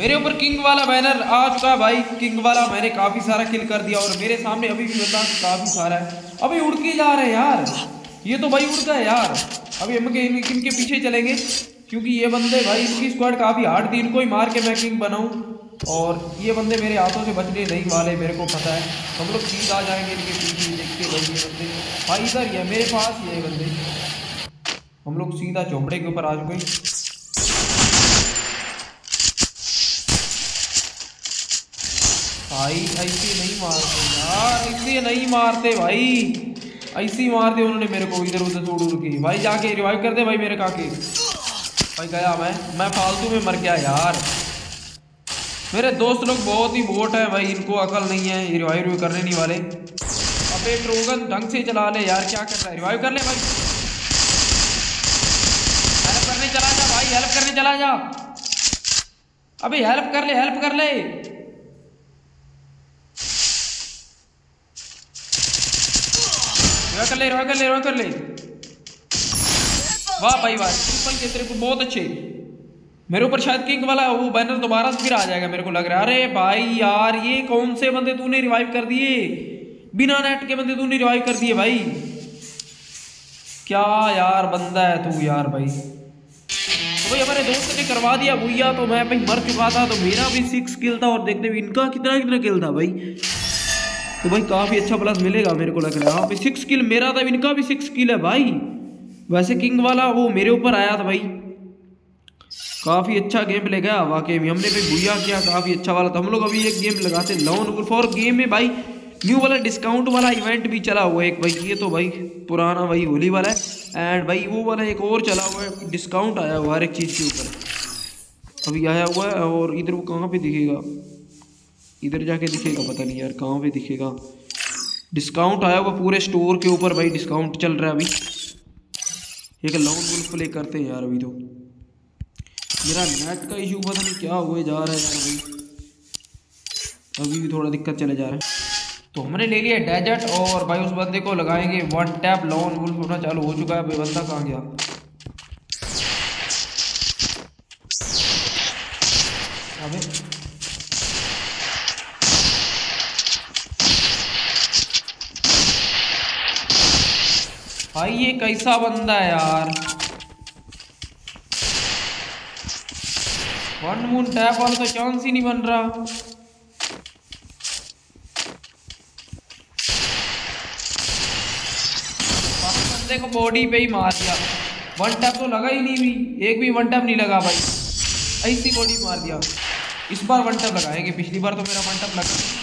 मेरे ऊपर किंग वाला बैनर आ चुका है भाई, किंग वाला मैंने काफ़ी सारा किल कर दिया और मेरे सामने अभी भी बंदा काफ़ी सारा है। अभी उड़ के जा रहे हैं यार। ये तो भाई उड़ गए यार। अभी हम के पीछे चलेंगे, क्योंकि ये बंदे भाई, इनकी स्क्वाड काफ़ी हार्ड थी। इनको ही मार के मैं किंग बनाऊँ। और ये बंदे मेरे हाथों से बचने नहीं वाले, मेरे को पता है। हम लोग सीधा आ जाएँगे इनके पीछे देखते भाई ये बंदे। भाई ही है, मेरे पास ये बंदे। हम लोग सीधा चौपड़े के ऊपर आ चुके भाई, ऐसे नहीं मारते यार, ऐसे नहीं मारते भाई। ऐसे ही मार दे उन्होंने मेरे को, इधर उधर छोड़ उड़ के। भाई, जाके रिवाइव कर दे भाई मेरे काके। भाई, गया मैं। मैं फालतू में मर गया यार। मेरे दोस्त लोग बहुत ही वोट है भाई, इनको अकल नहीं है ये रिवाइव रिवाइव करने नहीं वाले। अबे ट्रोगन ढंग से चला ले यार, क्या कर रहा है? रिवाइव कर ले भाई। हेल्प करने चला जा भाई हेल्प करने चला जा। अबे हेल्प कर ले हेल्प कर ले। कर ले कर ले कर ले। वाह भाई, वाह। सिंपल के तेरे को बहुत अच्छे। मेरे ऊपर शायद किंग वाला वो बैनर दोबारा से फिर आ जाएगा मेरे को लग रहा है। अरे भाई यार, ये कौन से बंदे तूने रिवाइव कर दिए? बिना नेट के बंदे तूने रिवाइव कर दिए भाई। क्या यार बंदा है तू यार भाई। तो भाई हमारे दोस्त ने करवा दिया भूया तो मैं भाई मर चुका था तो मेरा भी सिक्स किल था और देखते हुए इनका कितना कितना किल था भाई। तो भाई काफ़ी अच्छा प्लस मिलेगा मेरे को लग रहा है सिक्स किल मेरा था इनका भी सिक्स किल है भाई। वैसे किंग वाला, वो मेरे ऊपर आया था भाई। काफ़ी अच्छा गेम प्ले गया, वाकई में हमने भाई भूया किया, काफ़ी अच्छा वाला। तो हम लोग अभी एक गेम लगाते लॉन और गेम में भाई न्यू वाला डिस्काउंट वाला इवेंट भी चला हुआ है एक भाई, ये तो भाई पुराना भाई होली वाला है। एंड भाई वो वाला एक और चला हुआ है डिस्काउंट आया हुआ हर एक चीज़ के ऊपर। अभी आया हुआ है और इधर वो कहाँ पे दिखेगा? इधर जाके दिखेगा, पता नहीं यार कहाँ पे दिखेगा। डिस्काउंट आया हुआ पूरे स्टोर के ऊपर भाई डिस्काउंट चल रहा है अभी। एक लॉन्ग वुल्फ प्ले करते हैं यार अभी तो। मेरा नेट का इशू पता नहीं क्या हुए जा रहा है यार भाई अभी भी थोड़ा दिक्कत चले जा रहा है। तो हमने ले लिया डेजर्ट और भाई उस बंदे को लगाएँगे वन टैप लॉन वुल्फ होना चालू हो चुका है बंदा कहाँ गया? अबे भाई, ये कैसा बंदा है यार? वन मून टैप वाला तो चांस ही नहीं बन रहा। बंदे को बॉडी पे ही मार दिया। वन टैप तो लगा ही नहीं भी। एक भी वन टैप नहीं लगा भाई। ऐसी बॉडी मार दिया। इस बार वन टैप लगाएँगे। पिछली बार तो मेरा वन टैप लगा।